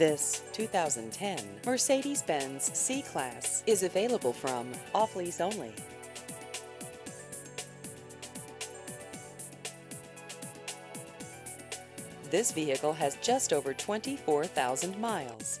This 2010 Mercedes-Benz C-Class is available from Off Lease Only. This vehicle has just over 24,000 miles.